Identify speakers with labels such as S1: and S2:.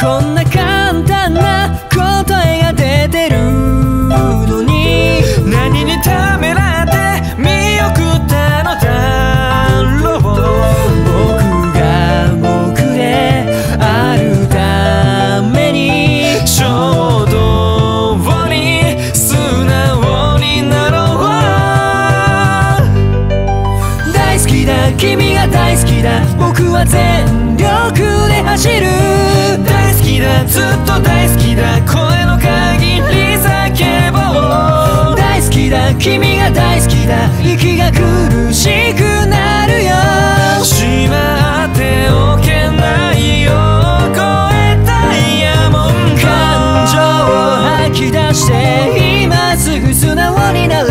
S1: こんな簡単な答えが出てるのに。何
S2: にためらって見送
S1: ったのだろう。僕が僕であるために。衝動に素直になろう。大好きだ。君が大好きだ。僕は全力で走る。と大好きだ声の限り叫ぼう大好きだ君が大好きだ。息が苦しくなるよ。し
S2: ま
S1: っ
S2: て
S1: おけないよ。超えたいや
S2: も
S1: ん。感情を吐き出して今すぐ素直になる。